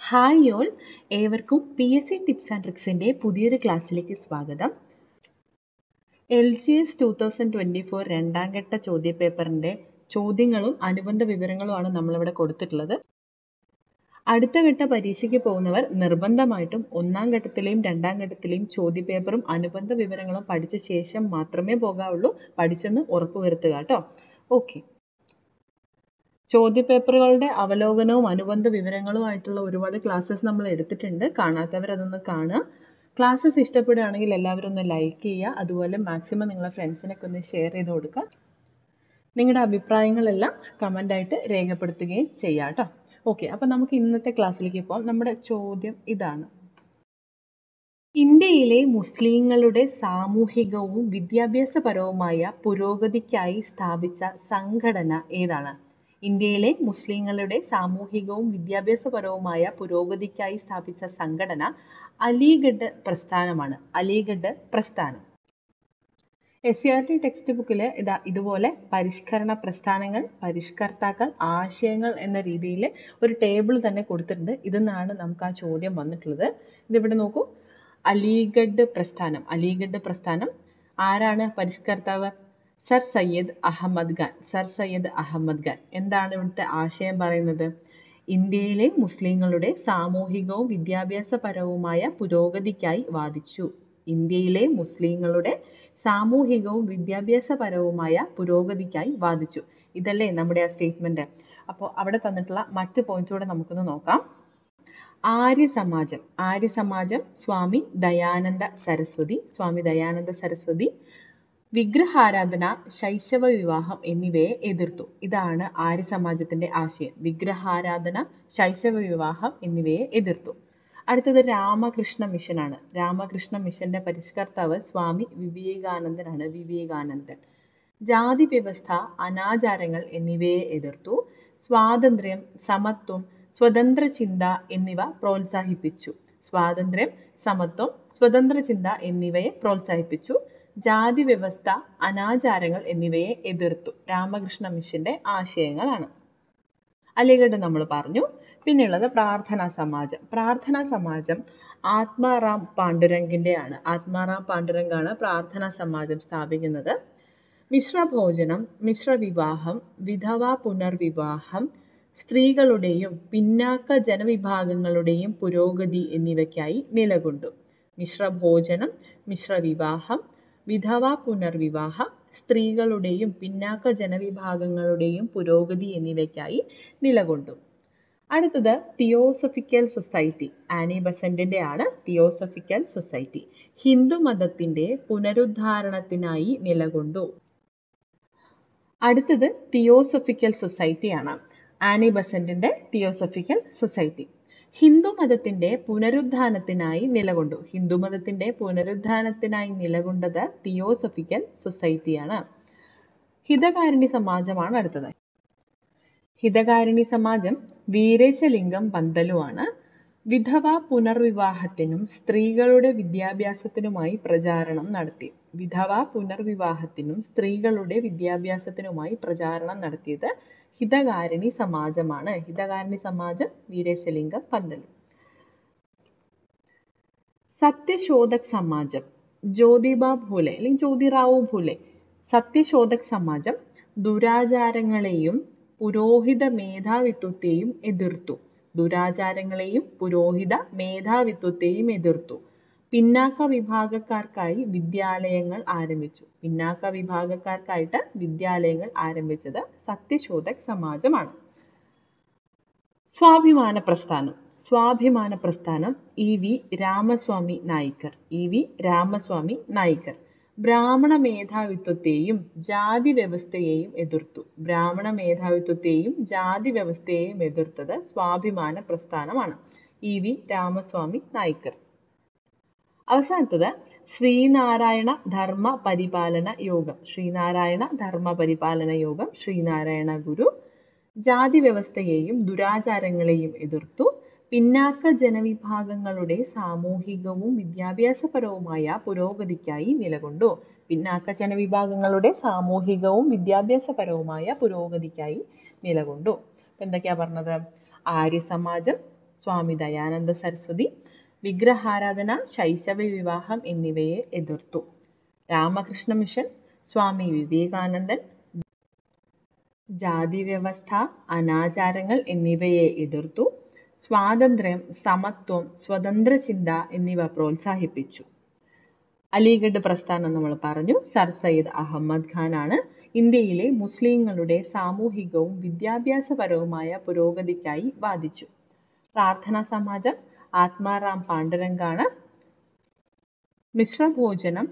Hi all. ഏവർക്കും P S C tips and ട്രിക്സിന്റെ പുതിയൊരു ക്ലാസ്സിലേക്ക് സ്വാഗതം. L G S two thousand twenty four രണ്ടാം ഘട്ട ചോദ്യപേപ്പറിന്റെ ചോദ്യങ്ങളും അനുബന്ധ വിവരങ്ങളുമാണ് നമ്മളിവിടെ കൊടുത്തിട്ടുള്ളത്. അടുത്ത ഘട്ട പരീക്ഷയ്ക്ക് പോകുന്നവർ നിർബന്ധമായിട്ടും ഒന്നാം ഘട്ടത്തിലെയും രണ്ടാം ഘട്ടത്തിലെയും ചോദ്യപേപ്പറും അനുബന്ധ വിവരങ്ങളും പഠിച്ച ശേഷം മാത്രമേ പോകാവുള്ളൂ. പഠിച്ചെന്ന് ഉറപ്പുവരുത്തുക കേട്ടോ. ഓക്കെ ചോദ്യപേപ്പറുകളുടെ അവലോകനവും അനുബന്ധ വിവരങ്ങളുമായിട്ടുള്ള ഒരുപാട് ക്ലാസ്സസ് നമ്മൾ എടുത്തിട്ടുണ്ട്. കാണാത്തവർ അതൊന്ന് കാണുക. ക്ലാസ്സസ് ഇഷ്ടപ്പെടുകയാണെങ്കിൽ എല്ലാവരും ഒന്ന് ലൈക്ക് ചെയ്യുക. അതുപോലെ മാക്സിമം നിങ്ങളുടെ ഫ്രണ്ട്സിനൊക്കെ ഒന്ന് ഷെയർ ചെയ്ത് കൊടുക്കുക. നിങ്ങളുടെ അഭിപ്രായങ്ങളെല്ലാം കമന്റായിട്ട് രേഖപ്പെടുത്തുകയും ചെയ്യുക കേട്ടോ ഓക്കെ അപ്പം നമുക്ക് ഇന്നത്തെ ക്ലാസ്സിലേക്ക് പോകാം നമ്മുടെ ചോദ്യം ഇതാണ്. ഇന്ത്യയിലെ മുസ്ലിങ്ങളുടെ സാമൂഹികവും വിദ്യാഭ്യാസപരവുമായ പുരോഗതിക്കായി സ്ഥാപിച്ച സംഘടന ഏതാണ്? ഇന്ത്യയിലെ മുസ്ലിങ്ങളുടെ സാമൂഹികവും വിദ്യാഭ്യാസപരവുമായ പുരോഗതിക്കായി സ്ഥാപിച്ച സംഘടന അലിഗഡ് പ്രസ്ഥാനമാണ്. അലിഗഡ് പ്രസ്ഥാനം. S C R T text ബുക്കിൽ ഇതാ ഇതുപോലെ പരിഷ്കരണ പ്രസ്ഥാനങ്ങൾ പരിഷ്കർത്താക്കൾ ആശയങ്ങൾ എന്ന രീതിയിൽ ഒരു ടേബിൾ തന്നെ കൊടുത്തിട്ടുണ്ട്. ഇതെന്നാണ് നമുക്ക് ആ ചോദ്യം വന്നിട്ടുള്ളത്. ഇതിവിടെ നോക്കൂ. അലിഗഡ് പ്രസ്ഥാനം. അലിഗഡ് പ്രസ്ഥാനം. ആരാണ് പരിഷ്കർത്താവ്? സർ സയ്യദ് അഹമ്മദ് ഖാൻ. സർ സയ്യദ് അഹമ്മദ് ഖാൻ. എന്താണ് ഇവിടുത്തെ ആശയം പറയുന്നത്? ഇന്ത്യയിലെ മുസ്ലിങ്ങളുടെ സാമൂഹികവും വിദ്യാഭ്യാസപരവുമായ പുരോഗതിക്കായി വാദിച്ചു. ഇന്ത്യയിലെ മുസ്ലിങ്ങളുടെ സാമൂഹികവും വിദ്യാഭ്യാസപരവുമായ പുരോഗതിക്കായി വാദിച്ചു. ഇതല്ലേ നമ്മുടെ ആ സ്റ്റേറ്റ്മെന്റ്? അപ്പോൾ അവിടെ തന്നിട്ടുള്ള മറ്റ് പോയിന്റ്സ് കൂടെ നമുക്കൊന്ന് നോക്കാം. ആര്യ സമാജം ആര്യ സമാജം സ്വാമി ദയാനന്ദ സരസ്വതി. സ്വാമി ദയാനന്ദ സരസ്വതി വിഗ്രഹാരാധന ശൈശവ വിവാഹം എന്നിവയെ എതിർത്തു. ഇതാണ് ആര്യ സമാജത്തിന്റെ ആശയം. വിഗ്രഹാരാധന ശൈശവ വിവാഹം എന്നിവയെ എതിർത്തു. അടുത്തത് രാമകൃഷ്ണ മിഷനാണ് രാമകൃഷ്ണ മിഷന്റെ പരിഷ്കർത്താവ് സ്വാമി വിവേകാനന്ദനാണ്. വിവേകാനന്ദൻ. ജാതി വ്യവസ്ഥ അനാചാരങ്ങൾ എന്നിവയെ എതിർത്തു. സ്വാതന്ത്ര്യം സമത്വം സ്വതന്ത്ര ചിന്ത എന്നിവ പ്രോത്സാഹിപ്പിച്ചു. സ്വാതന്ത്ര്യം സമത്വം സ്വതന്ത്ര ചിന്ത എന്നിവയെ പ്രോത്സാഹിപ്പിച്ചു. ജാതി വ്യവസ്ഥ അനാചാരങ്ങൾ എന്നിവയെ എതിർത്തു. രാമകൃഷ്ണ മിഷന്റെ ആശയങ്ങളാണ്. അലിഗഡ് നമ്മൾ പറഞ്ഞു. പിന്നെയുള്ളത് പ്രാർത്ഥനാ സമാജം. പ്രാർത്ഥനാ സമാജം ആത്മാറാം പാണ്ഡുരംഗിന്റെ ആണ് ആത്മാറാം പാണ്ഡുരംഗാണ് പ്രാർത്ഥനാ സമാജം സ്ഥാപിക്കുന്നത്. മിശ്രഭോജനം മിശ്രവിവാഹം വിധവ പുനർവിവാഹം സ്ത്രീകളുടെയും പിന്നാക്ക ജനവിഭാഗങ്ങളുടെയും പുരോഗതി എന്നിവയ്ക്കായി നിലകൊണ്ടു. മിശ്രഭോജനം മിശ്രവിവാഹം വിധവ പുനർവിവാഹം സ്ത്രീകളുടെയും പിന്നാക്ക ജനവിഭാഗങ്ങളുടെയും പുരോഗതി എന്നിവയ്ക്കായി നിലകൊണ്ടു. അടുത്തത് തിയോസഫിക്കൽ സൊസൈറ്റി. ആനി ബസന്റിന്റെ ആണ് തിയോസഫിക്കൽ സൊസൈറ്റി. ഹിന്ദു മതത്തിന്റെ പുനരുദ്ധാരണത്തിനായി നിലകൊണ്ടു. അടുത്തത് തിയോസഫിക്കൽ സൊസൈറ്റി ആണ്. ആനി ബസന്റിന്റെ തിയോസഫിക്കൽ സൊസൈറ്റി. ഹിന്ദു മതത്തിന്റെ പുനരുദ്ധാനത്തിനായി നിലകൊണ്ടു. ഹിന്ദു മതത്തിന്റെ പുനരുദ്ധാനത്തിനായി നിലകൊണ്ടത് തിയോസഫിക്കൽ സൊസൈറ്റിയാണ്. ഹിതകാരിണി സമാജമാണ് അടുത്തത്. ഹിതകാരിണി സമാജം വീരേശലിംഗം പന്തലുവാണ് വിധവ പുനർവിവാഹത്തിനും സ്ത്രീകളുടെ വിദ്യാഭ്യാസത്തിനുമായി പ്രചാരണം നടത്തി. വിധവ പുനർവിവാഹത്തിനും സ്ത്രീകളുടെ വിദ്യാഭ്യാസത്തിനുമായി പ്രചാരണം നടത്തിയത് ഹിതകാരിണി സമാജമാണ്. ഹിതകാരിണി സമാജം വീരേശലിംഗം പന്തലു. സത്യശോധക് സമാജം ജ്യോതിബ ഭൂലെ അല്ലെങ്കിൽ ജ്യോതിറാവു ഭൂലെ. സത്യശോധക് സമാജം ദുരാചാരങ്ങളെയും പുരോഹിത മേധാവിത്വത്തെയും എതിർത്തു. ദുരാചാരങ്ങളെയും പുരോഹിത മേധാവിത്വത്തെയും എതിർത്തു. പിന്നാക്ക വിഭാഗക്കാർക്കായി വിദ്യാലയങ്ങൾ ആരംഭിച്ചു. പിന്നാക്ക വിഭാഗക്കാർക്കായിട്ട് വിദ്യാലയങ്ങൾ ആരംഭിച്ചത് സത്യശോധക് സമാജമാണ്. സ്വാഭിമാന പ്രസ്ഥാനം. സ്വാഭിമാന പ്രസ്ഥാനം E V Ramaswamy Naicker. E V Ramaswamy Naicker. ബ്രാഹ്മണ മേധാവിത്വത്തെയും ജാതി വ്യവസ്ഥയെയും എതിർത്തു. ബ്രാഹ്മണ മേധാവിത്വത്തെയും ജാതി വ്യവസ്ഥയെയും എതിർത്തത് സ്വാഭിമാന പ്രസ്ഥാനമാണ്. E V Ramasamy Naicker. അവസാനത്തത് Sreenarayana Dharma Paripalana Yogam. Sreenarayana Dharma Paripalana Yogam Sreenarayana ഗുരു. ജാതി വ്യവസ്ഥയെയും ദുരാചാരങ്ങളെയും എതിർത്തു. പിന്നാക്ക ജനവിഭാഗങ്ങളുടെ സാമൂഹികവും വിദ്യാഭ്യാസപരവുമായ പുരോഗതിക്കായി നിലകൊണ്ടു. പിന്നാക്ക ജനവിഭാഗങ്ങളുടെ സാമൂഹികവും വിദ്യാഭ്യാസപരവുമായ പുരോഗതിക്കായി നിലകൊണ്ടു. എന്തൊക്കെയാ പറഞ്ഞത്? ആര്യ സമാജം സ്വാമി ദയാനന്ദ സരസ്വതി വിഗ്രഹാരാധന ശൈശവ വിവാഹം എന്നിവയെ എതിർത്തു. രാമകൃഷ്ണ മിഷൻ സ്വാമി വിവേകാനന്ദൻ ജാതി വ്യവസ്ഥ അനാചാരങ്ങൾ എന്നിവയെ എതിർത്തു. സ്വാതന്ത്ര്യം സമത്വം സ്വതന്ത്ര ചിന്ത എന്നിവ പ്രോത്സാഹിപ്പിച്ചു. അലിഗഡ് പ്രസ്ഥാനം നമ്മൾ പറഞ്ഞു. സർ സയ്യിദ് അഹമ്മദ് ഖാൻ ആണ്. ഇന്ത്യയിലെ മുസ്ലിങ്ങളുടെ സാമൂഹികവും വിദ്യാഭ്യാസപരവുമായ പുരോഗതിക്കായി വാദിച്ചു. പ്രാർത്ഥനാ സമാജം ആത്മാറാം പാണ്ഡുരംഗാണ്. മിശ്രഭോജനം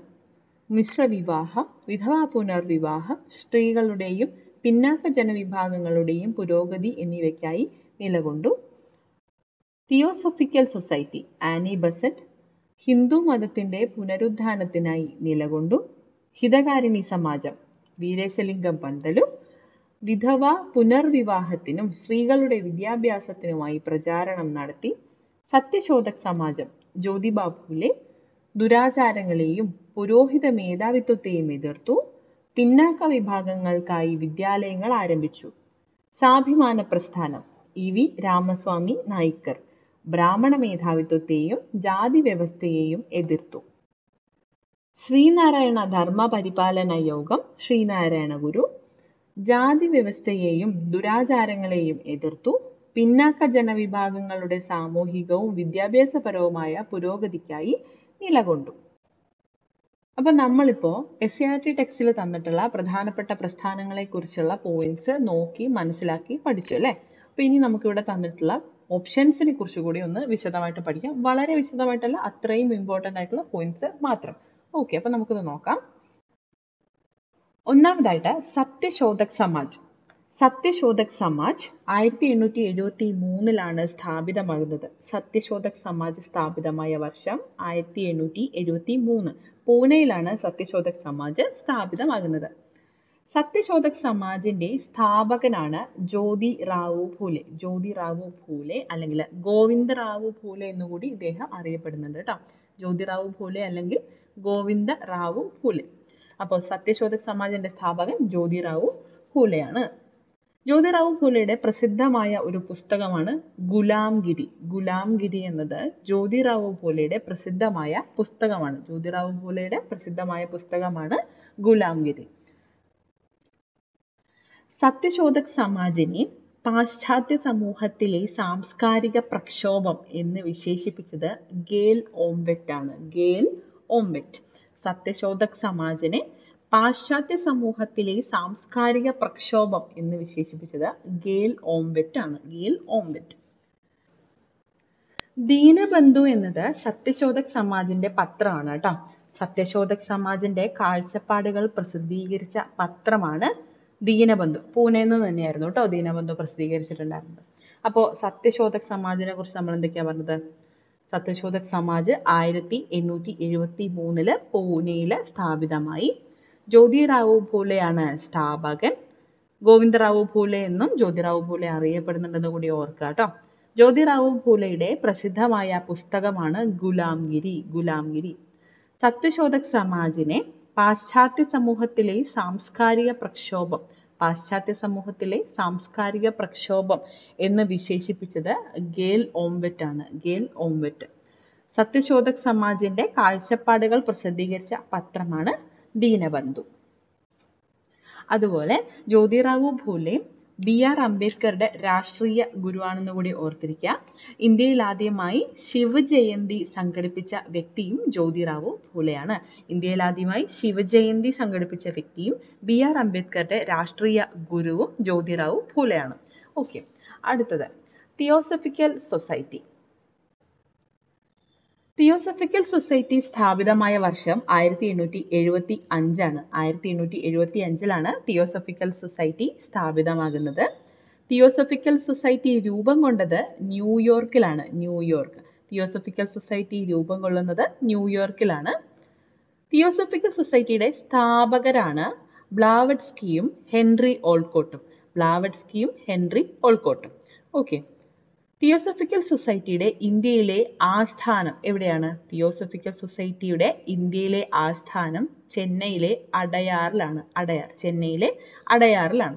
മിശ്രവിവാഹം വിധവാ പുനർവിവാഹം സ്ത്രീകളുടെയും പിന്നാക്ക ജനവിഭാഗങ്ങളുടെയും പുരോഗതി എന്നിവയ്ക്കായി നിലകൊണ്ടു. Theosophical Society Annie Besant Hindu മതത്തിന്റെ പുനരുദ്ധാനത്തിനായി നിലകൊണ്ടു. ഹിതകാരിണി സമാജം വീരേശലിംഗം പന്തലു. വിധവ പുനർവിവാഹത്തിനും സ്ത്രീകളുടെ വിദ്യാഭ്യാസത്തിനുമായി പ്രചാരണം നടത്തി. സത്യശോധക് സമാജം ജ്യോതിബാബുവിലെ ദുരാചാരങ്ങളെയും പുരോഹിത മേധാവിത്വത്തെയും എതിർത്തു പിന്നാക്ക വിഭാഗങ്ങൾക്കായി വിദ്യാലയങ്ങൾ ആരംഭിച്ചു. സ്വാഭിമാന പ്രസ്ഥാനം ഇ വി രാമസ്വാമി നായിക്കർ ബ്രാഹ്മണ മേധാവിത്വത്തെയും ജാതി വ്യവസ്ഥയെയും എതിർത്തു. ശ്രീനാരായണ ധർമ്മ പരിപാലന യോഗം ശ്രീനാരായണ ഗുരു ജാതി വ്യവസ്ഥയെയും ദുരാചാരങ്ങളെയും എതിർത്തു പിന്നാക്ക ജനവിഭാഗങ്ങളുടെ സാമൂഹികവും വിദ്യാഭ്യാസപരവുമായ പുരോഗതിക്കായി നിലകൊണ്ടു. അപ്പൊ നമ്മളിപ്പോ എസ് ആർ ടി ടെക്സ്റ്റിൽ തന്നിട്ടുള്ള പ്രധാനപ്പെട്ട പ്രസ്ഥാനങ്ങളെ കുറിച്ചുള്ള പോയിന്റ്സ് നോക്കി മനസ്സിലാക്കി പഠിച്ചു അല്ലേ? അപ്പൊ ഇനി നമുക്ക് ഇവിടെ തന്നിട്ടുള്ള ഓപ്ഷൻസിനെ കുറിച്ച് കൂടി ഒന്ന് വിശദമായിട്ട് പഠിക്കാം. വളരെ വിശദമായിട്ടല്ല അത്രയും ഇമ്പോർട്ടന്റ് ആയിട്ടുള്ള പോയിന്റ്സ് മാത്രം. ഓക്കെ അപ്പൊ നമുക്കിത് നോക്കാം. ഒന്നാമതായിട്ട് സത്യശോധക് സമാജ്. സത്യശോധക് സമാജ് ആയിരത്തി എണ്ണൂറ്റി എഴുപത്തി മൂന്നിലാണ് സ്ഥാപിതമാകുന്നത്. സത്യശോധക് സമാജ് സ്ഥാപിതമായ വർഷം ആയിരത്തി എണ്ണൂറ്റി എഴുപത്തി മൂന്ന് പൂനെയിലാണ് സത്യശോധക് സമാജ് സ്ഥാപിതമാകുന്നത്. സത്യശോധക് സമാജിന്റെ സ്ഥാപകനാണ് ജ്യോതി റാവു ഫൂലെ ജ്യോതി റാവു ഫൂലെ അല്ലെങ്കിൽ ഗോവിന്ദ റാവു ഫൂലെ എന്നുകൂടി ഇദ്ദേഹം അറിയപ്പെടുന്നുണ്ട് കേട്ടോ. ജ്യോതി റാവു ഫൂലെ അല്ലെങ്കിൽ ഗോവിന്ദ റാവു ഫൂലെ അപ്പോൾ സത്യശോധക് സമാജിന്റെ സ്ഥാപകൻ ജ്യോതി റാവു ഫൂലെയാണ് ജ്യോതിറാവു ഫുലെയുടെ പ്രസിദ്ധമായ ഒരു പുസ്തകമാണ് ഗുലാംഗിരി. ഗുലാംഗിരി എന്നത് ജ്യോതിറാവു ഫുലെയുടെ പ്രസിദ്ധമായ പുസ്തകമാണ്. ജ്യോതിറാവു ഫുലെയുടെ പ്രസിദ്ധമായ പുസ്തകമാണ് ഗുലാംഗിരി. സത്യശോധക് സമാജിനെ പാശ്ചാത്യ സമൂഹത്തിലെ സാംസ്കാരിക പ്രക്ഷോഭം എന്ന് വിശേഷിപ്പിച്ചത് ഗേൽ ഓംവെറ്റ് ആണ് ഗേൽ ഓംവെറ്റ് സത്യശോധക് സമാജിനെ പാശ്ചാത്യ സമൂഹത്തിലെ സാംസ്കാരിക പ്രക്ഷോഭം എന്ന് വിശേഷിപ്പിച്ചത് ഗേൽ ഓംവെറ്റ് ആണ്. ഗേൽ ഓംവെറ്റ് ദീനബന്ധു എന്നത് സത്യശോധക് സമാജിന്റെ പത്രമാണ് കേട്ടോ. സത്യശോധക് സമാജിന്റെ കാഴ്ചപ്പാടുകൾ പ്രസിദ്ധീകരിച്ച പത്രമാണ് ദീനബന്ധു. പൂനെയിൽ നിന്ന് തന്നെയായിരുന്നു കേട്ടോ ദീനബന്ധു പ്രസിദ്ധീകരിച്ചിട്ടുണ്ടായിരുന്നത്. അപ്പോൾ സത്യശോധക് സമാജിനെ കുറിച്ച് നമ്മൾ എന്തൊക്കെയാ പറഞ്ഞത്? സത്യശോധക് സമാജ് ആയിരത്തി എണ്ണൂറ്റി എഴുപത്തി മൂന്നിൽ പൂനെയിൽ സ്ഥാപിതമായി. ജ്യോതിറാവു ഭൂലെയാണ് സ്ഥാപകൻ. ഗോവിന്ദറാവു ഭൂലെ എന്നും ജ്യോതിറാവു ഭൂലെ അറിയപ്പെടുന്നുണ്ടെന്ന് കൂടി ഓർക്കുക കേട്ടോ. ജ്യോതിറാവു ഭൂലെയുടെ പ്രസിദ്ധമായ പുസ്തകമാണ് ഗുലാംഗിരി ഗുലാംഗിരി. സത്യശോധക് സമാജിനെ പാശ്ചാത്യ സമൂഹത്തിലെ സാംസ്കാരിക പ്രക്ഷോഭം പാശ്ചാത്യ സമൂഹത്തിലെ സാംസ്കാരിക പ്രക്ഷോഭം എന്ന് വിശേഷിപ്പിച്ചത് ഗേൽ ഓംവെറ്റ് ആണ് ഗേൽ ഓംവെറ്റ്. സത്യശോധക് സമാജിന്റെ കാഴ്ചപ്പാടുകൾ പ്രസിദ്ധീകരിച്ച പത്രമാണ് ദീനബന്ധു. അതുപോലെ ജ്യോതിറാവു ഭൂലെ ബി ആർ അംബേദ്കറുടെ രാഷ്ട്രീയ ഗുരുവാണെന്ന് കൂടി ഓർത്തിരിക്കുക. ഇന്ത്യയിൽ ആദ്യമായി ശിവജയന്തി സംഘടിപ്പിച്ച വ്യക്തിയും ജ്യോതിറാവു ഭൂലെയാണ് ഇന്ത്യയിൽ ആദ്യമായി ശിവജയന്തി സംഘടിപ്പിച്ച വ്യക്തിയും ബി ആർ അംബേദ്കറുടെ രാഷ്ട്രീയ ഗുരുവും ജ്യോതിറാവു ഭൂലെയാണ് ഓക്കെ അടുത്തത്. Theosophical society. തിയോസഫിക്കൽ സൊസൈറ്റി സ്ഥാപിതമായ വർഷം ആയിരത്തി എണ്ണൂറ്റി എഴുപത്തി അഞ്ചാണ് ആയിരത്തി എണ്ണൂറ്റി എഴുപത്തി അഞ്ചിലാണ് തിയോസഫിക്കൽ സൊസൈറ്റി സ്ഥാപിതമാകുന്നത് തിയോസഫിക്കൽ സൊസൈറ്റി രൂപം കൊണ്ടത് ന്യൂയോർക്കിലാണ് ന്യൂയോർക്ക് തിയോസഫിക്കൽ സൊസൈറ്റി രൂപം കൊള്ളുന്നത് ന്യൂയോർക്കിലാണ് തിയോസഫിക്കൽ സൊസൈറ്റിയുടെ സ്ഥാപകരാണ് ബ്ലാവഡ്സ്കിയും ഹെൻറി ഓൾക്കോട്ടും ബ്ലാവഡ്സ്കിയും ഹെൻറി ഓൾക്കോട്ടും ഓക്കെ തിയോസഫിക്കൽ സൊസൈറ്റിയുടെ ഇന്ത്യയിലെ ആസ്ഥാനം എവിടെയാണ്? തിയോസഫിക്കൽ സൊസൈറ്റിയുടെ ഇന്ത്യയിലെ ആസ്ഥാനം ചെന്നൈയിലെ അടയാറിലാണ്. അടയാർ ചെന്നൈയിലെ അടയാറിലാണ്.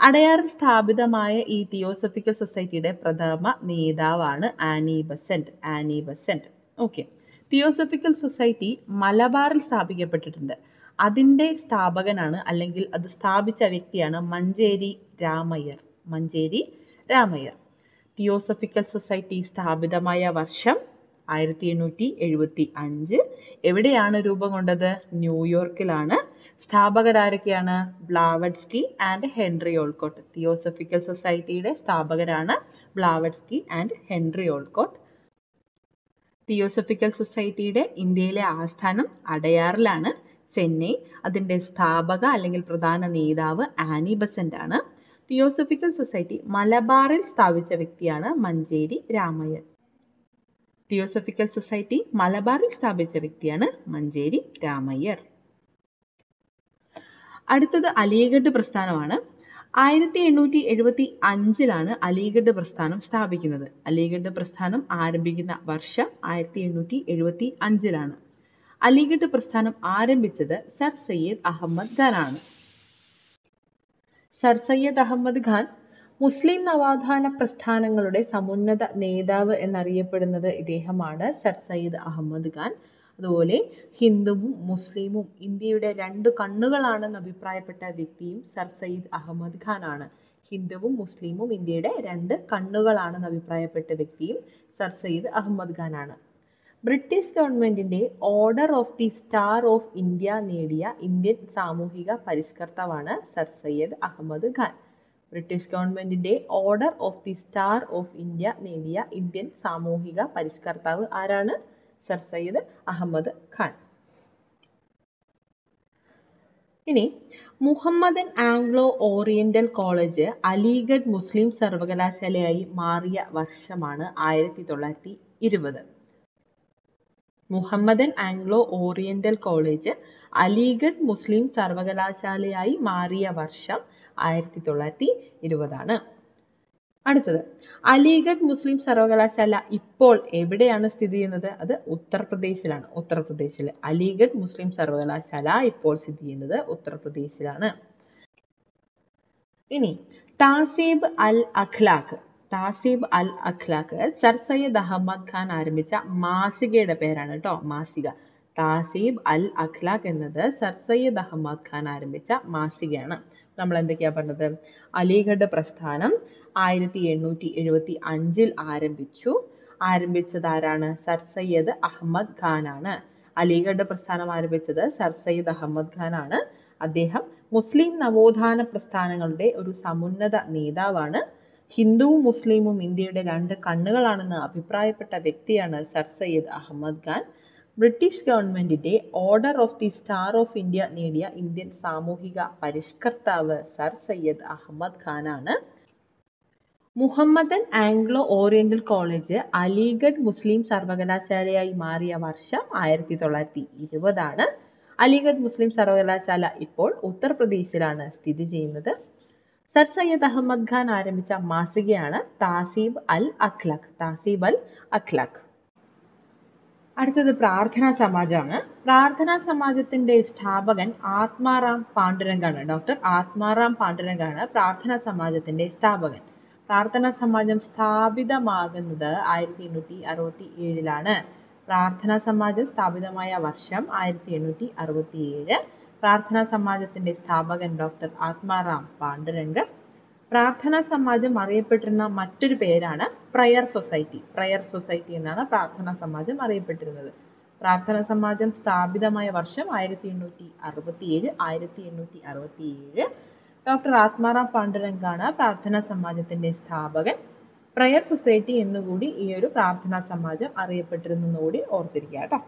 അടയാറിൽ സ്ഥാപിതമായ ഈ തിയോസഫിക്കൽ സൊസൈറ്റിയുടെ പ്രഥമ നേതാവാണ് Annie Besant Annie Besant okay. Theosophical society മലബാറിൽ സ്ഥാപിക്കപ്പെട്ടിട്ടുണ്ട്. അതിന്റെ സ്ഥാപകനാണ് അല്ലെങ്കിൽ അത് സ്ഥാപിച്ച വ്യക്തിയാണ് മഞ്ചേരി രാമയ്യർ. മഞ്ചേരി രാമയ്യർ. തിയോസഫിക്കൽ സൊസൈറ്റി സ്ഥാപിതമായ വർഷം ആയിരത്തി എണ്ണൂറ്റി എഴുപത്തി അഞ്ച് എവിടെയാണ് രൂപം കൊണ്ടത്? ന്യൂയോർക്കിലാണ്. സ്ഥാപകരാരൊക്കെയാണ്? Blavatsky and Henry Olcott. Theosophical സൊസൈറ്റിയുടെ സ്ഥാപകരാണ് Blavatsky and Henry Olcott. Theosophical സൊസൈറ്റിയുടെ ഇന്ത്യയിലെ ആസ്ഥാനം അടയാറിലാണ്. ചെന്നൈ. അതിന്റെ സ്ഥാപക അല്ലെങ്കിൽ പ്രധാന നേതാവ് ആനി ബസന്റ് ആണ് തിയോസഫിക്കൽ സൊസൈറ്റി മലബാറിൽ സ്ഥാപിച്ച വ്യക്തിയാണ് മഞ്ചേരി രാമയ്യർ തിയോസഫിക്കൽ സൊസൈറ്റി മലബാറിൽ സ്ഥാപിച്ച വ്യക്തിയാണ് മഞ്ചേരി രാമയ്യർ. അടുത്തത് അലിഗഡ് പ്രസ്ഥാനമാണ്. ആയിരത്തി എണ്ണൂറ്റി എഴുപത്തി അഞ്ചിലാണ് അലിഗഡ് പ്രസ്ഥാനം സ്ഥാപിക്കുന്നത്. അലിഗഡ് പ്രസ്ഥാനം ആരംഭിക്കുന്ന വർഷം ആയിരത്തി എണ്ണൂറ്റി എഴുപത്തി അഞ്ചിലാണ്. അലിഗഡ് പ്രസ്ഥാനം ആരംഭിച്ചത് സർ സയ്യിദ് അഹമ്മദ് ഖാനാണ്. സർ സയ്യദ് അഹമ്മദ് ഖാൻ മുസ്ലിം നവാധാന പ്രസ്ഥാനങ്ങളുടെ സമുന്നത നേതാവ് എന്നറിയപ്പെടുന്നത് ഇദ്ദേഹമാണ് സർ സയ്യിദ് അഹമ്മദ് ഖാൻ. അതുപോലെ ഹിന്ദുവും മുസ്ലിമും ഇന്ത്യയുടെ രണ്ട് കണ്ണുകളാണെന്ന് അഭിപ്രായപ്പെട്ട വ്യക്തിയും സർ സയ്യിദ് അഹമ്മദ് ഖാൻ ആണ്. ഹിന്ദുവും മുസ്ലിമും ഇന്ത്യയുടെ രണ്ട് കണ്ണുകളാണെന്ന് അഭിപ്രായപ്പെട്ട വ്യക്തിയും സർ സയ്യിദ് അഹമ്മദ് ഖാൻ ആണ്. ബ്രിട്ടീഷ് ഗവൺമെന്റിന്റെ Order of the Star of India നേടിയ ഇന്ത്യൻ സാമൂഹിക പരിഷ്കർത്താവാണ് സർ സയ്യദ് അഹമ്മദ് ഖാൻ. ബ്രിട്ടീഷ് ഗവൺമെന്റിന്റെ Order of the Star of India നേടിയ ഇന്ത്യൻ സാമൂഹിക പരിഷ്കർത്താവ് ആരാണ്? സർ സയ്യദ് അഹമ്മദ് ഖാൻ. ഇനി Muhammadan Anglo Oriental College Aligarh Muslim സർവകലാശാലയായി മാറിയ വർഷമാണ് ആയിരത്തി തൊള്ളായിരത്തി ഇരുപത്. Muhammadan Anglo Oriental College Aligarh Muslim സർവകലാശാലയായി മാറിയ വർഷം ആയിരത്തി തൊള്ളായിരത്തി ഇരുപതാണ് അടുത്തത് അലിഗഡ് മുസ്ലിം സർവകലാശാല ഇപ്പോൾ എവിടെയാണ് സ്ഥിതി ചെയ്യുന്നത്? അത് ഉത്തർപ്രദേശിലാണ് ഉത്തർപ്രദേശിൽ അലിഗഡ് മുസ്ലിം സർവകലാശാല ഇപ്പോൾ സ്ഥിതി ചെയ്യുന്നത് ഉത്തർപ്രദേശിലാണ്. ഇനി താസീബ് അൽ അഖ്ലാഖ്. താസീബ് അൽ അഖ്ലാഖ് സർ സയ്യദ് അഹമ്മദ് ഖാൻ ആരംഭിച്ച മാസികയുടെ പേരാണ് കേട്ടോ മാസിക. താസീബ് അൽ അഖ്ലാഖ് എന്നത് സർ സയ്യദ് അഹമ്മദ് ഖാൻ ആരംഭിച്ച മാസികയാണ്. നമ്മൾ എന്തൊക്കെയാ പറഞ്ഞത്? അലിഗഡ് പ്രസ്ഥാനം ആയിരത്തി എണ്ണൂറ്റി എഴുപത്തി അഞ്ചിൽ ആരംഭിച്ചു. ആരംഭിച്ചത് ആരാണ്? സർ സയ്യദ് അഹമ്മദ് ഖാൻ ആണ്. അലിഗഡ് പ്രസ്ഥാനം ആരംഭിച്ചത് സർ സയ്യദ് അഹമ്മദ് ഖാൻ ആണ്. അദ്ദേഹം മുസ്ലിം നവോത്ഥാന പ്രസ്ഥാനങ്ങളുടെ ഒരു സമുന്നത നേതാവാണ്. ഹിന്ദുവും മുസ്ലിമും ഇന്ത്യയുടെ രണ്ട് കണ്ണുകളാണെന്ന് അഭിപ്രായപ്പെട്ട വ്യക്തിയാണ് സർ സയ്യിദ് അഹമ്മദ് ഖാൻ. ബ്രിട്ടീഷ് ഗവൺമെന്റിന്റെ Order of the Star of India നേടിയ ഇന്ത്യൻ സാമൂഹിക പരിഷ്കർത്താവ് sir Syed Ahmed ഖാനാണ്. Muhammadan Anglo Oriental College Aligarh Muslim സർവകലാശാലയായി മാറിയ വർഷം ആയിരത്തി തൊള്ളായിരത്തി ഇരുപതാണ് അലിഗഡ് മുസ്ലിം സർവകലാശാല ഇപ്പോൾ ഉത്തർപ്രദേശിലാണ് സ്ഥിതി ചെയ്യുന്നത്. സർ സയ്യദ് അഹമ്മദ് ഖാൻ ആരംഭിച്ച മാസികയാണ് താസീബ് അൽ അഖ്ലഖ്. താസീബ് അൽ അഖ്ലഖ്. അടുത്തത് പ്രാർത്ഥനാ സമാജമാണ് പ്രാർത്ഥനാ സമാജത്തിന്റെ സ്ഥാപകൻ ആത്മാറാം പാണ്ഡുരംഗാണ്. ഡോക്ടർ ആത്മാറാം പാണ്ഡുരംഗാണ് പ്രാർത്ഥനാ സമാജത്തിന്റെ സ്ഥാപകൻ. പ്രാർത്ഥനാ സമാജം സ്ഥാപിതമാകുന്നത് ആയിരത്തി എണ്ണൂറ്റി അറുപത്തി ഏഴിലാണ് പ്രാർത്ഥനാ സമാജം സ്ഥാപിതമായ വർഷം ആയിരത്തി എണ്ണൂറ്റി അറുപത്തി ഏഴ് പ്രാർത്ഥനാ സമാജത്തിന്റെ സ്ഥാപകൻ ഡോക്ടർ ആത്മാറാം പാണ്ഡുരംഗ് പ്രാർത്ഥനാ സമാജം അറിയപ്പെട്ടിരുന്ന മറ്റൊരു പേരാണ് പ്രയർ സൊസൈറ്റി. പ്രയർ സൊസൈറ്റി എന്നാണ് പ്രാർത്ഥനാ സമാജം അറിയപ്പെട്ടിരുന്നത്. പ്രാർത്ഥനാ സമാജം സ്ഥാപിതമായ വർഷം ആയിരത്തി എണ്ണൂറ്റി അറുപത്തി ഏഴ് ആയിരത്തി എണ്ണൂറ്റി അറുപത്തി ഏഴ് ഡോക്ടർ ആത്മാറാം പാണ്ഡുരംഗാണ് പ്രാർത്ഥനാ സമാജത്തിന്റെ സ്ഥാപകൻ. പ്രയർ സൊസൈറ്റി എന്നുകൂടി ഈ ഒരു പ്രാർത്ഥനാ സമാജം അറിയപ്പെട്ടിരുന്നു കൂടി ഓർത്തിരിക്കുക കേട്ടോ.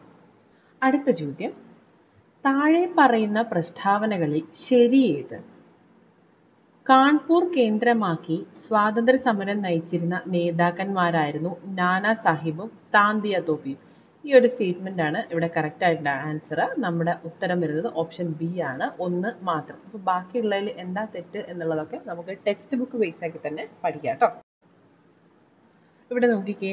അടുത്ത ചോദ്യം. താഴെ പറയുന്ന പ്രസ്താവനകളിൽ ശരിയേത് കാൺപൂർ കേന്ദ്രമാക്കി സ്വാതന്ത്ര്യ സമരം നയിച്ചിരുന്ന നേതാക്കന്മാരായിരുന്നു നാനാ സാഹിബും താന്തിയ തോപ്പിയും. ഈ ഒരു സ്റ്റേറ്റ്മെന്റ് ആണ് ഇവിടെ കറക്റ്റ് ആയിട്ടുള്ള ആൻസർ നമ്മുടെ ഉത്തരം വരുന്നത് ഓപ്ഷൻ ബി ആണ്. ഒന്ന് മാത്രം. അപ്പൊ ബാക്കിയുള്ളതിൽ എന്താ തെറ്റ് എന്നുള്ളതൊക്കെ നമുക്ക് ടെക്സ്റ്റ് ബുക്ക് ബേസ് ആക്കി തന്നെ പഠിക്കാം കേട്ടോ. ഇവിടെ നോക്കിക്കേ.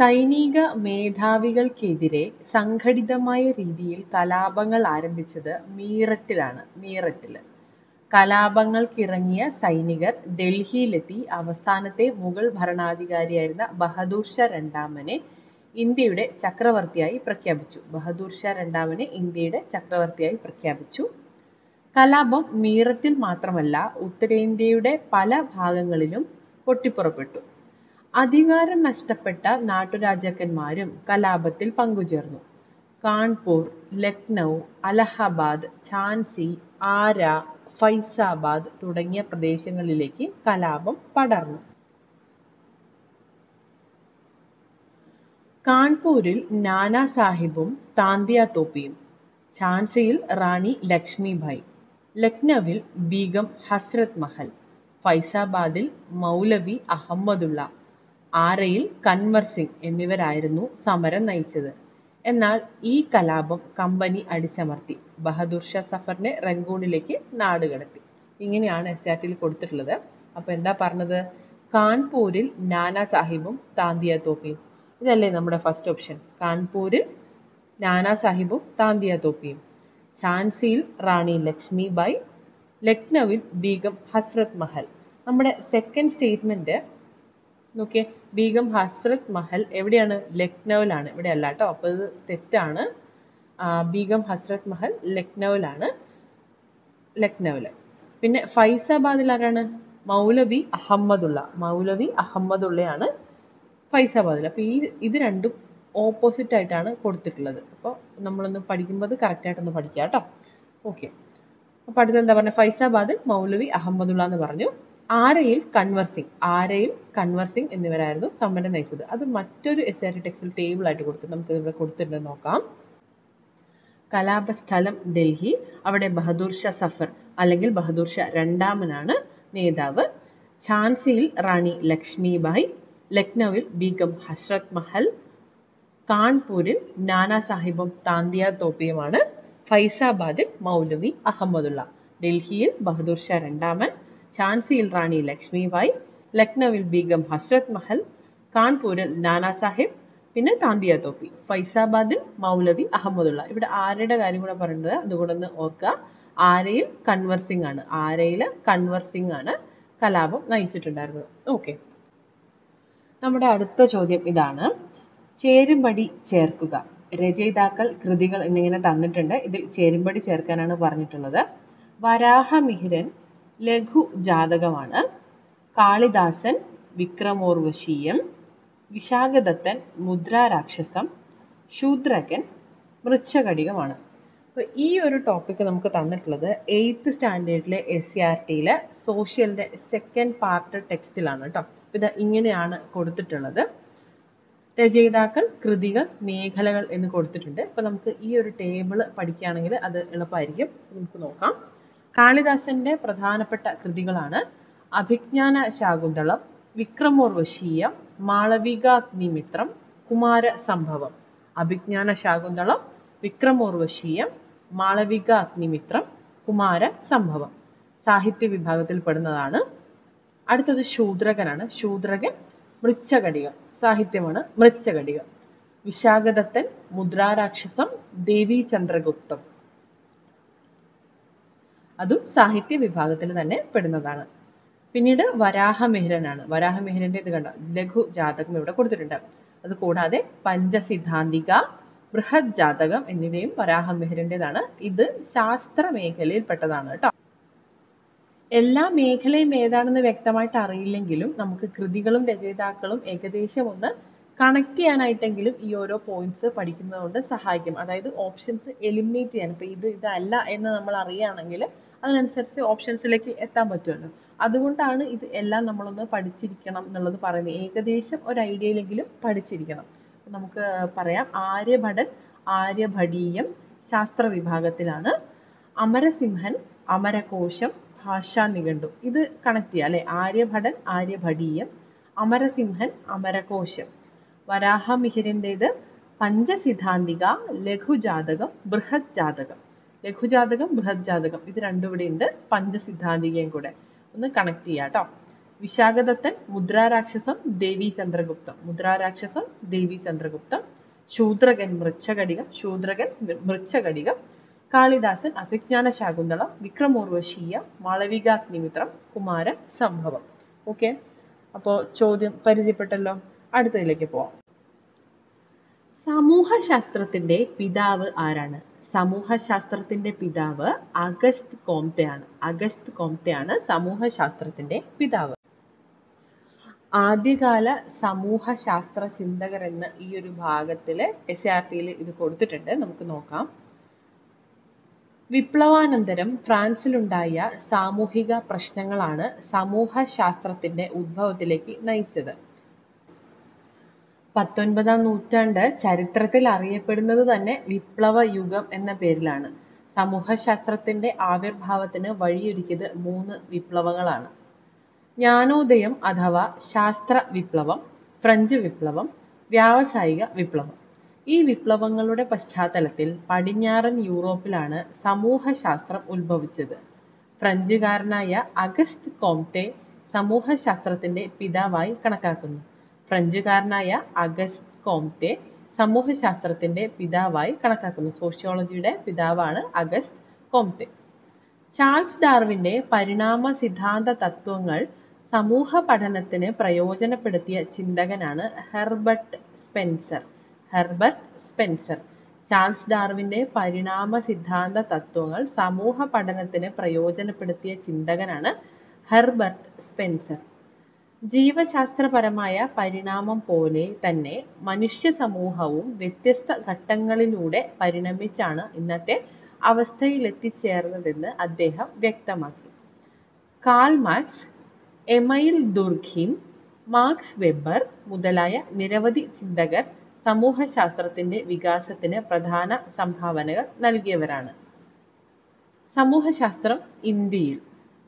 സൈനിക മേധാവികൾക്കെതിരെ സംഘടിതമായ രീതിയിൽ കലാപങ്ങൾ ആരംഭിച്ചത് മീററ്റിലാണ് മീററ്റിൽ കലാപങ്ങൾക്കിറങ്ങിയ സൈനികർ ഡൽഹിയിലെത്തി. അവസാനത്തെ മുഗൾ ഭരണാധികാരിയായിരുന്ന ബഹദൂർ ഷാ രണ്ടാമനെ ഇന്ത്യയുടെ ചക്രവർത്തിയായി പ്രഖ്യാപിച്ചു. ബഹദൂർ ഷാ രണ്ടാമനെ ഇന്ത്യയുടെ ചക്രവർത്തിയായി പ്രഖ്യാപിച്ചു. കലാപം മീററ്റിൽ മാത്രമല്ല ഉത്തരേന്ത്യയുടെ പല ഭാഗങ്ങളിലും പൊട്ടിപ്പുറപ്പെട്ടു. അധികാരം നഷ്ടപ്പെട്ട നാട്ടുരാജാക്കന്മാരും കലാപത്തിൽ പങ്കുചേർന്നു. കാൺപൂർ ലക്നൗ അലഹബാദ് ഝാൻസി ആര ഫൈസാബാദ് തുടങ്ങിയ പ്രദേശങ്ങളിലേക്ക് കലാപം പടർന്നു. കാൺപൂരിൽ നാനാ സാഹിബും താന്തിയ തോപ്പിയും ഝാൻസിയിൽ റാണി ലക്ഷ്മിഭായ് ലക്നൌവിൽ ബീഗം ഹസ്രത് മഹൽ ഫൈസാബാദിൽ മൗലവി അഹമ്മദുള്ള ആരയിൽ കൻവർ സിംഗ് എന്നിവരായിരുന്നു സമരം നയിച്ചത്. എന്നാൽ ഈ കലാപം കമ്പനി അടിച്ചമർത്തി. ബഹദൂർ ഷാ സഫറിനെ റംഗൂണിലേക്ക് നാടുകടത്തി. ഇങ്ങനെയാണ് എസ് ആർ ടിയിൽ കൊടുത്തിട്ടുള്ളത്. അപ്പോൾ എന്താ പറഞ്ഞത്? കാൺപൂരിൽ നാനാ സാഹിബും താന്തിയ തോപ്പിയും. ഇതല്ലേ നമ്മുടെ ഫസ്റ്റ് ഓപ്ഷൻ കാൺപൂരിൽ നാനാ സാഹിബും താന്തിയ തോപ്പിയും. ഝാൻസിയിൽ റാണി ലക്ഷ്മി ബായി ലക്നൌവിൽ ബീഗം ഹസ്രത് മഹൽ. നമ്മുടെ സെക്കൻഡ് സ്റ്റേറ്റ്മെന്റ് നോക്കിയേ ബീഗം ഹസ്രത് മഹൽ എവിടെയാണ്? ലക്നൗവിലാണ്. ഇവിടെ അല്ല കേട്ടോ. അപ്പോൾ ഇത് തെറ്റാണ്. ബീഗം ഹസ്രത് മഹൽ ലക്നൗവിലാണ്. ലക്നൌവിൽ. പിന്നെ ഫൈസാബാദിൽ ആരാണ്? മൗലവി അഹമ്മദുള്ള. മൗലവി അഹമ്മദുള്ളയാണ് ഫൈസാബാദിൽ അപ്പോൾ ഈ ഇത് രണ്ടും ഓപ്പോസിറ്റ് ആയിട്ടാണ് കൊടുത്തിട്ടുള്ളത്. അപ്പോൾ നമ്മളൊന്ന് പഠിക്കുമ്പോൾ അത് കറക്റ്റായിട്ടൊന്ന് പഠിക്കുക കേട്ടോ. ഓക്കെ അപ്പോൾ അടുത്ത് എന്താ പറഞ്ഞത് ഫൈസാബാദിൽ മൗലവി അഹമ്മദുള്ള എന്ന് പറഞ്ഞു. ആരയിൽ കൺവർസിങ് ആരയിൽ കൺവർസിങ് എന്നിവരായിരുന്നു സമരം നയിച്ചത്. അത് മറ്റൊരു എസ് ആർ ടെക്സ്റ്റിൽ ടേബിൾ ആയിട്ട് കൊടുത്തു നമുക്ക് ഇവിടെ കൊടുത്തിട്ടുണ്ട് നോക്കാം. കലാപസ്ഥലം ഡൽഹി. അവിടെ ബഹദൂർ ഷാ സഫർ അല്ലെങ്കിൽ ബഹദൂർ ഷാ രണ്ടാമനാണ് നേതാവ്. ഝാൻസിയിൽ റാണി ലക്ഷ്മിബായി ലക്നൌവിൽ ബീഗം ഹസ്രത് മഹൽ കാൺപൂരിൽ നാനാ സാഹിബും താന്തിയ തോപ്പിയുമാണ് ഫൈസാബാദിൽ മൗലവി അഹമ്മദുള്ള. ഡൽഹിയിൽ ബഹദൂർ ഷാ രണ്ടാമൻ ഝാൻസിയിൽ റാണി ലക്ഷ്മി ലക്ഷ്മിബായ് ലക്നൌവിൽ ബീഗം ഹസ്രത് മഹൽ കാൺപൂരിൽ നാനാ സാഹിബ് പിന്നെ താന്തിയ തോപ്പി ഫൈസാബാദിൽ മൗലവി അഹമ്മദുള്ള ഇവിടെ ആരുടെ കാര്യം കൂടെ പറയുന്നത് അതുകൂടെ ഓർക്കുക. ആരയിൽ കൺവർസിംഗ് ആണ്. ആരയിൽ കൺവർസിംഗ് ആണ് കലാപം നയിച്ചിട്ടുണ്ടായിരുന്നത്. ഓക്കെ നമ്മുടെ അടുത്ത ചോദ്യം ഇതാണ്. ചേരുംപടി ചേർക്കുക. രചയിതാക്കൾ കൃതികൾ എന്നിങ്ങനെ തന്നിട്ടുണ്ട്. ഇതിൽ ചേരുംപടി ചേർക്കാനാണ് പറഞ്ഞിട്ടുള്ളത്. വരാഹമിഹിരൻ ലഘു ജാതകമാണ്. കാളിദാസൻ വിക്രമോർവശീയം വിശാഖദത്തൻ മുദ്രാരാക്ഷസം ശൂദ്രകൻ മൃച്ഛകടികമാണ് അപ്പോൾ ഈ ഒരു ടോപ്പിക് നമുക്ക് തന്നിട്ടുള്ളത് എയ്ത്ത് സ്റ്റാൻഡേർഡിലെ എസ് സി ആർ ടിയിലെ സോഷ്യലിന്റെ സെക്കൻഡ് പാർട്ട് ടെക്സ്റ്റിലാണ് കേട്ടോ ഇത് ഇങ്ങനെയാണ് കൊടുത്തിട്ടുള്ളത്. രചയിതാക്കൾ കൃതികൾ മേഖലകൾ എന്ന് കൊടുത്തിട്ടുണ്ട്. അപ്പോൾ നമുക്ക് ഈ ഒരു ടേബിൾ പഠിക്കുകയാണെങ്കിൽ അത് എളുപ്പമായിരിക്കും. നമുക്ക് നോക്കാം. കാളിദാസന്റെ പ്രധാനപ്പെട്ട കൃതികളാണ് അഭിജ്ഞാന ശാകുന്തളം വിക്രമോർവശീയം മാളവികാഗ്നിമിത്രം കുമാര സംഭവം അഭിജ്ഞാന ശാകുന്തളം വിക്രമോർവശീയം മാളവിക അഗ്നിമിത്രം കുമാര സംഭവം സാഹിത്യ വിഭാഗത്തിൽ പെടുന്നതാണ്. അടുത്തത് ശൂദ്രകനാണ്. ശൂദ്രകൻ മൃച്ഛകടികം. സാഹിത്യമാണ് മൃച്ഛകടികം. വിശാഖദത്തൻ മുദ്രാരാക്ഷസം ദേവി ചന്ദ്രഗുപ്തം അതും സാഹിത്യ വിഭാഗത്തിൽ തന്നെ പെടുന്നതാണ്. പിന്നീട് വരാഹമിഹിരനാണ്. വരാഹമിഹിരന്റെ ഇത് കണ്ട? ലഘു ജാതകം ഇവിടെ കൊടുത്തിട്ടുണ്ട്. അത് കൂടാതെ പഞ്ചസിദ്ധാന്തിക ബൃഹത് ജാതകം എന്നിവയും വരാഹമിഹിരന്റെതാണ് ഇത് ശാസ്ത്ര മേഖലയിൽ പെട്ടതാണ് കേട്ടോ. എല്ലാ മേഖലയും ഏതാണെന്ന് വ്യക്തമായിട്ട് അറിയില്ലെങ്കിലും നമുക്ക് കൃതികളും രചയിതാക്കളും ഏകദേശം ഒന്ന് കണക്ട് ചെയ്യാനായിട്ടെങ്കിലും ഈ ഓരോ പോയിന്റ്സ് പഠിക്കുന്നതുകൊണ്ട് സഹായിക്കും. അതായത് ഓപ്ഷൻസ് എലിമിനേറ്റ് ചെയ്യാൻ. ഇപ്പൊ ഇത് ഇതല്ല എന്ന് നമ്മൾ അറിയുകയാണെങ്കിൽ അതിനനുസരിച്ച് ഓപ്ഷൻസിലേക്ക് എത്താൻ പറ്റുമല്ലോ. അതുകൊണ്ടാണ് ഇത് എല്ലാം നമ്മളൊന്ന് പഠിച്ചിരിക്കണം എന്നുള്ളത് പറയുന്നത്. ഏകദേശം ഒരു ഐഡിയയിലെങ്കിലും പഠിച്ചിരിക്കണം. നമുക്ക് പറയാം. ആര്യഭടൻ ആര്യഭടീയം ശാസ്ത്ര വിഭാഗത്തിലാണ് അമരസിംഹൻ അമരകോശം ഭാഷാ നിഘണ്ടു. ഇത് കണക്ട് ചെയ്യാം അല്ലെ? ആര്യഭടൻ ആര്യഭടീയം അമരസിംഹൻ അമരകോശം. വരാഹമിഹിരന്റേത് പഞ്ചസിദ്ധാന്തിക ലഘുജാതകം ബൃഹത് ജാതകം ലഘുജാതകം ബൃഹത് ജാതകം ഇത് രണ്ടും ഇവിടെ ഉണ്ട്. പഞ്ചസിദ്ധാന്തികയും കൂടെ. ഒന്ന് കണക്ട് ചെയ്യാം കേട്ടോ വിശാഖദത്തൻ മുദ്രാരാക്ഷസം ദേവി ചന്ദ്രഗുപ്തം. മുദ്രാരാക്ഷസം ദേവി ചന്ദ്രഗുപ്തം. ശൂദ്രകൻ മൃച്ഛകടികം ശൂദ്രകൻ മൃച്ഛകടികം കാളിദാസൻ അഭിജ്ഞാന ശാകുന്തളം. വിക്രമോർവശീയ മാളവികാഗ്നിമിത്രം കുമാരൻ സംഭവം. ഓക്കെ? അപ്പോ ചോദ്യം പരിചയപ്പെട്ടല്ലോ? അടുത്തതിലേക്ക് പോവാം. സമൂഹശാസ്ത്രത്തിന്റെ പിതാവ് ആരാണ്? സമൂഹശാസ്ത്രത്തിന്റെ പിതാവ് അഗസ്ത് കോംതയാണ്. അഗസ്ത് കോംതയാണ് സമൂഹശാസ്ത്രത്തിന്റെ പിതാവ്. ആദ്യകാല സമൂഹശാസ്ത്ര ചിന്തകർ എന്ന ഈ ഒരു ഭാഗത്തിൽ എസ് ആർ ടിയിൽ ഇത് കൊടുത്തിട്ടുണ്ട്. നമുക്ക് നോക്കാം. വിപ്ലവാനന്തരം ഫ്രാൻസിലുണ്ടായ സാമൂഹിക പ്രശ്നങ്ങളാണ് സമൂഹശാസ്ത്രത്തിന്റെ ഉദ്ഭവത്തിലേക്ക് നയിച്ചത്. പത്തൊൻപതാം നൂറ്റാണ്ട് ചരിത്രത്തിൽ അറിയപ്പെടുന്നത് തന്നെ വിപ്ലവ യുഗം എന്ന പേരിലാണ്. സമൂഹശാസ്ത്രത്തിന്റെ ആവിർഭാവത്തിന് വഴിയൊരുക്കിയത് മൂന്ന് വിപ്ലവങ്ങളാണ്. ജ്ഞാനോദയം അഥവാ ശാസ്ത്ര വിപ്ലവം ഫ്രഞ്ച് വിപ്ലവം വ്യാവസായിക വിപ്ലവം. ഈ വിപ്ലവങ്ങളുടെ പശ്ചാത്തലത്തിൽ പടിഞ്ഞാറൻ യൂറോപ്പിലാണ് സമൂഹശാസ്ത്രം ഉത്ഭവിച്ചത്. ഫ്രഞ്ചുകാരനായ അഗസ്റ്റ് കോംതെ സമൂഹശാസ്ത്രത്തിന്റെ പിതാവായി കണക്കാക്കുന്നു. ഫ്രഞ്ചുകാരനായ അഗസ്റ്റ് കോംതെ സമൂഹശാസ്ത്രത്തിന്റെ പിതാവായി കണക്കാക്കുന്നു. സോഷ്യോളജിയുടെ പിതാവാണ് അഗസ്റ്റ് കോംതെ. ചാൾസ് ഡാർവിന്റെ പരിണാമ സിദ്ധാന്ത തത്വങ്ങൾ സമൂഹ പഠനത്തിന് പ്രയോജനപ്പെടുത്തിയ ചിന്തകനാണ് Herbert Spencer. Herbert Spencer. Charles ഡാർവിന്റെ പരിണാമ സിദ്ധാന്ത തത്വങ്ങൾ സമൂഹ പഠനത്തിന് പ്രയോജനപ്പെടുത്തിയ ചിന്തകനാണ് ഹെർബർട്ട് സ്പെൻസർ. ജീവശാസ്ത്രപരമായ പരിണാമം പോലെ തന്നെ മനുഷ്യ സമൂഹവും വ്യത്യസ്ത ഘട്ടങ്ങളിലൂടെ പരിണമിച്ചാണ് ഇന്നത്തെ അവസ്ഥയിലെത്തിച്ചേർന്നതെന്ന് അദ്ദേഹം വ്യക്തമാക്കി. Karl Marx Emile Durkheim Max Weber മുതലായ നിരവധി ചിന്തകർ സമൂഹശാസ്ത്രത്തിന്റെ വികാസത്തിന് പ്രധാന സംഭാവനകൾ നൽകിയവരാണ്. സമൂഹശാസ്ത്രം ഇന്ത്യയിൽ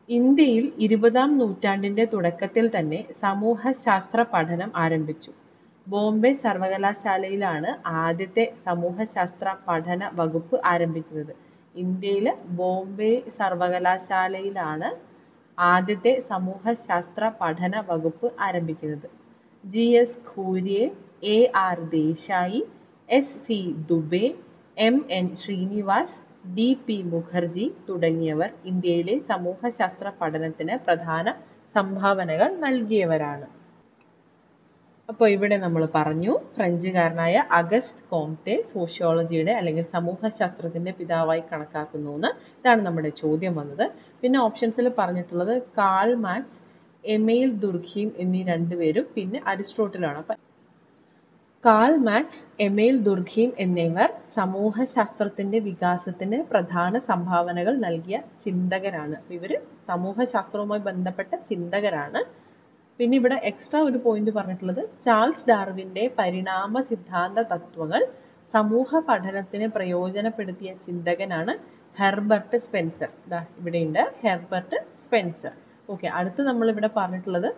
ഇന്ത്യയിൽ ഇരുപതാം നൂറ്റാണ്ടിന്റെ തുടക്കത്തിൽ തന്നെ സമൂഹശാസ്ത്ര പഠനം ആരംഭിച്ചു. ബോംബെ സർവകലാശാലയിലാണ് ആദ്യത്തെ സമൂഹശാസ്ത്ര പഠന വകുപ്പ് ആരംഭിക്കുന്നത്. ഇന്ത്യയിൽ ബോംബെ സർവകലാശാലയിലാണ് ആദ്യത്തെ സമൂഹശാസ്ത്ര പഠന വകുപ്പ് ആരംഭിക്കുന്നത്. G. S. Ghurye A. R. Desai S. C. Dube M. N. Srinivas D P Mukherjee തുടങ്ങിയവർ ഇന്ത്യയിലെ സമൂഹശാസ്ത്ര പഠനത്തിന് പ്രധാന സംഭാവനകൾ നൽകിയവരാണ്. അപ്പോൾ ഇവിടെ നമ്മൾ പറഞ്ഞു ഫ്രഞ്ചുകാരനായ അഗസ്റ്റ് കോംതെ സോഷ്യോളജിയുടെ അല്ലെങ്കിൽ സമൂഹശാസ്ത്രത്തിന്റെ പിതാവായി കണക്കാക്കുന്നു എന്ന്. ഇതാണ് നമ്മുടെ ചോദ്യം വന്നത്. പിന്നെ ഓപ്ഷൻസിൽ പറഞ്ഞിട്ടുള്ളത് കാൾ മാക്സ് എമെയിൽ ദുർഖീം എന്നീ രണ്ടുപേരും പിന്നെ അരിസ്റ്റോട്ടിലാണ്. അപ്പൊ കാൾ മാക്സ് എമിൽ ദുർഖീം എന്നിവർ സമൂഹശാസ്ത്രത്തിന്റെ വികാസത്തിന് പ്രധാന സംഭാവനകൾ നൽകിയ ചിന്തകരാണ്. ഇവർ സമൂഹശാസ്ത്രവുമായി ബന്ധപ്പെട്ട ചിന്തകരാണ്. പിന്നെ ഇവിടെ എക്സ്ട്രാ ഒരു പോയിന്റ് പറഞ്ഞിട്ടുള്ളത് ചാൾസ് ഡാർവിന്റെ പരിണാമ സിദ്ധാന്ത തത്വങ്ങൾ സമൂഹ പഠനത്തിന് പ്രയോജനപ്പെടുത്തിയ ചിന്തകനാണ് ഹെർബർട്ട് സ്പെൻസർ. ദാ ഇവിടെയുണ്ട് ഹെർബർട്ട് സ്പെൻസർ. ഓക്കെ അടുത്ത് നമ്മൾ ഇവിടെ പറഞ്ഞിട്ടുള്ളത്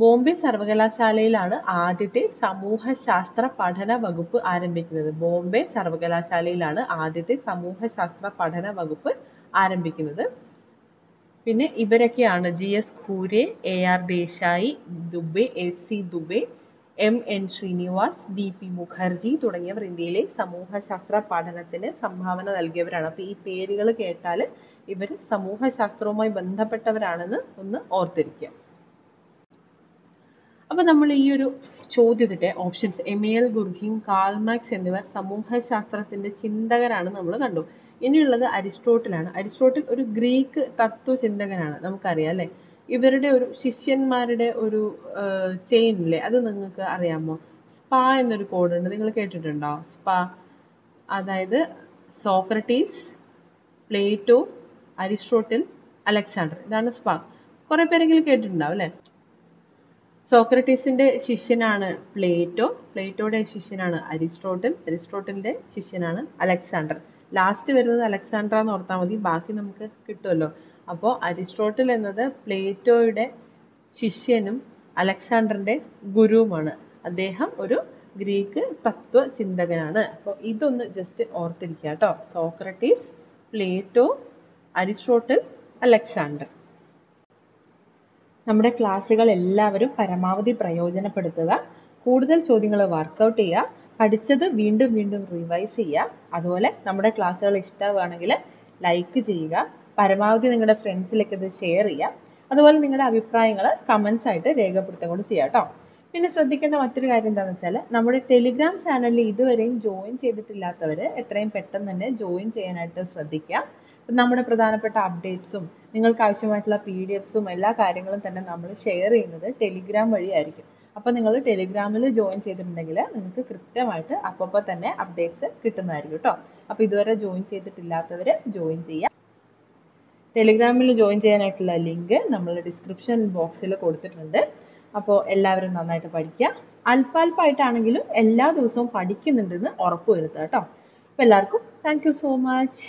ബോംബെ സർവകലാശാലയിലാണ് ആദ്യത്തെ സമൂഹശാസ്ത്ര പഠന വകുപ്പ് ആരംഭിക്കുന്നത്. ബോംബെ സർവകലാശാലയിലാണ് ആദ്യത്തെ സമൂഹശാസ്ത്ര പഠന വകുപ്പ് ആരംഭിക്കുന്നത്. പിന്നെ ഇവരൊക്കെയാണ് G S Ghurye A R Desai Dube S C Dube M N Srinivas D P Mukherjee തുടങ്ങിയവർ ഇന്ത്യയിലെ സമൂഹശാസ്ത്ര പഠനത്തിന് സംഭാവന നൽകിയവരാണ്. അപ്പൊ ഈ പേരുകൾ കേട്ടാൽ ഇവർ സമൂഹശാസ്ത്രവുമായി ബന്ധപ്പെട്ടവരാണെന്ന് ഒന്ന് ഓർത്തിരിക്കുക. അപ്പൊ നമ്മൾ ഈ ഒരു ചോദ്യത്തിന്റെ ഓപ്ഷൻസ് എമിയൽ ഗുർഖീം കാൽമാക്സ് എന്നിവർ സമൂഹശാസ്ത്രത്തിന്റെ ചിന്തകരാണ് നമ്മൾ കണ്ടു. ഇനിയുള്ളത് അരിസ്റ്റോട്ടിലാണ്. അരിസ്റ്റോട്ടിൽ ഒരു ഗ്രീക്ക് തത്വചിന്തകനാണ് നമുക്കറിയാം അല്ലെ? ഇവരുടെ ഒരു ശിഷ്യന്മാരുടെ ഒരു ചെയിൻ അല്ലേ അത് നിങ്ങൾക്ക് അറിയാമോ? സ്പാ എന്നൊരു കോഡ് ഉണ്ട്. നിങ്ങൾ കേട്ടിട്ടുണ്ടോ? സ്പാ. അതായത് സോക്രട്ടീസ് പ്ലേറ്റോ അരിസ്റ്റോട്ടിൽ അലക്സാണ്ടർ. ഇതാണ് സ്പാ. കുറെ പേരെങ്കിലും കേട്ടിട്ടുണ്ടാവും അല്ലെ? സോക്രട്ടീസിന്റെ ശിഷ്യനാണ് പ്ലേറ്റോ. പ്ലേറ്റോയുടെ ശിഷ്യനാണ് അരിസ്റ്റോട്ടിൽ. അരിസ്റ്റോട്ടിലിന്റെ ശിഷ്യനാണ് അലക്സാണ്ടർ. ലാസ്റ്റ് വരുന്നത് അലക്സാണ്ടർ എന്ന് ഓർത്താൽ മതി. ബാക്കി നമുക്ക് കിട്ടുമല്ലോ. അപ്പോൾ അരിസ്റ്റോട്ടിൽ എന്നത് പ്ലേറ്റോയുടെ ശിഷ്യനും അലക്സാണ്ടറിന്റെ ഗുരുവുമാണ്. അദ്ദേഹം ഒരു ഗ്രീക്ക് തത്വ ചിന്തകനാണ് അപ്പോൾ ഇതൊന്ന് ജസ്റ്റ് ഓർത്തിരിക്കുക കേട്ടോ. Socrates Plato Aristotle Alexander. നമ്മുടെ ക്ലാസ്സുകൾ എല്ലാവരും പരമാവധി പ്രയോജനപ്പെടുത്തുക. കൂടുതൽ ചോദ്യങ്ങൾ വർക്കൗട്ട് ചെയ്യുക. പഠിച്ചത് വീണ്ടും വീണ്ടും റിവൈസ് ചെയ്യുക. അതുപോലെ നമ്മുടെ ക്ലാസ്സുകൾ ഇഷ്ടമാണെങ്കിൽ ലൈക്ക് ചെയ്യുക. പരമാവധി നിങ്ങളുടെ ഫ്രണ്ട്സിലേക്ക് ഇത് ഷെയർ ചെയ്യുക. അതുപോലെ നിങ്ങളുടെ അഭിപ്രായങ്ങൾ കമൻസ് ആയിട്ട് രേഖപ്പെടുത്തുക കൂടി ചെയ്യുക കേട്ടോ പിന്നെ ശ്രദ്ധിക്കേണ്ട മറ്റൊരു കാര്യം എന്താണെന്ന് വെച്ചാൽ നമ്മുടെ ടെലിഗ്രാം ചാനലിൽ ഇതുവരെയും ജോയിൻ ചെയ്തിട്ടില്ലാത്തവർ എത്രയും പെട്ടെന്ന് തന്നെ ജോയിൻ ചെയ്യാനായിട്ട് ശ്രദ്ധിക്കുക. നമ്മുടെ പ്രധാനപ്പെട്ട അപ്ഡേറ്റ്സും നിങ്ങൾക്ക് ആവശ്യമായിട്ടുള്ള പി ഡി എഫ്സും എല്ലാ കാര്യങ്ങളും തന്നെ നമ്മൾ ഷെയർ ചെയ്യുന്നത് ടെലിഗ്രാം വഴിയായിരിക്കും. അപ്പോൾ നിങ്ങൾ ടെലിഗ്രാമിൽ ജോയിൻ ചെയ്തിട്ടുണ്ടെങ്കിൽ നിങ്ങൾക്ക് കൃത്യമായിട്ട് അപ്പോൾ തന്നെ അപ്ഡേറ്റ്സ് കിട്ടുന്നതായിരിക്കും കേട്ടോ അപ്പോൾ ഇതുവരെ ജോയിൻ ചെയ്തിട്ടില്ലാത്തവർ ജോയിൻ ചെയ്യുക ടെലിഗ്രാമിൽ ജോയിൻ ചെയ്യാനായിട്ടുള്ള ലിങ്ക് നമ്മൾ ഡിസ്ക്രിപ്ഷൻ ബോക്സിൽ കൊടുത്തിട്ടുണ്ട്. അപ്പോൾ എല്ലാവരും നന്നായിട്ട് പഠിക്കുക. അല്പാൽപ്പായിട്ടാണെങ്കിലും എല്ലാ ദിവസവും പഠിക്കുന്നുണ്ടെന്ന് ഉറപ്പ് വരുത്തുക കേട്ടോ അപ്പോൾ എല്ലാവർക്കും താങ്ക് സോ മച്ച്